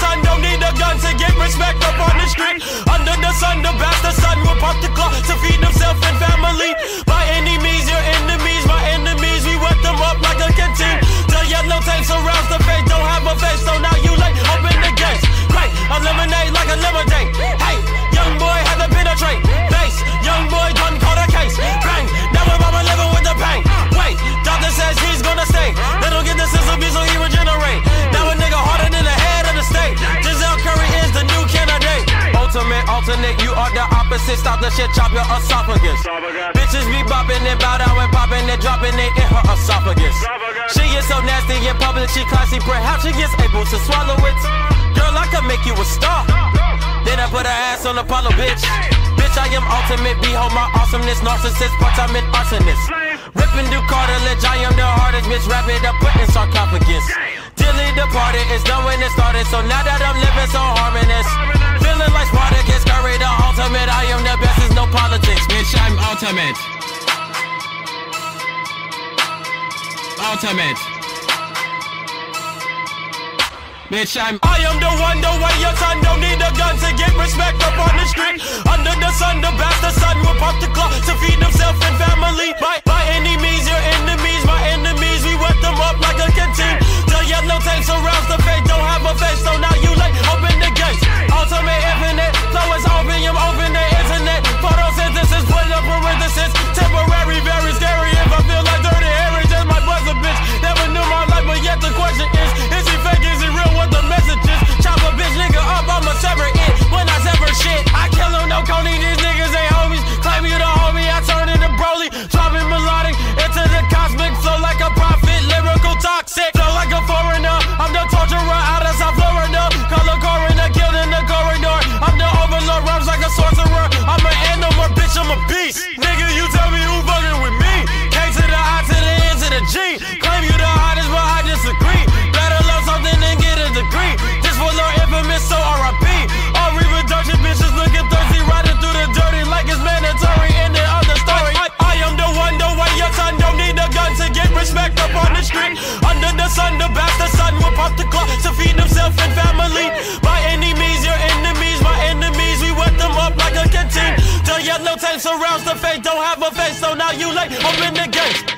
son don't need a gun to get respect up on the street. Under the sun, the bastard son will pop the opposite. Stop the shit, chop your esophagus. Bitches be bopping and bow down and popping and dropping it in her esophagus. She is so nasty in public, she classy. Perhaps she gets able to swallow it. Girl, I could make you a star. Then I put her ass on Apollo, bitch. Bitch, I am ultimate. Behold my awesomeness, narcissist, part-time arsonist. Ripping through cartilage, I am the hardest, bitch. Wrap it up, put in sarcophagus. Dilly departed, it's done when it started. So now that I'm living so harmonious, feeling like Spartacus, Curry the ultimate. Ultimate. Bitch, I'm I am the one, the way your son don't need a gun to get respect up on the street. Under the sun, the bastard son will pop the clock the street. Under the sun, the bastard son will pop the clock to feed himself and family. By any means, your enemies, my enemies, we wet them up like a canteen. The yellow tape surrounds the face, don't have a face, so now you late. Open the gates.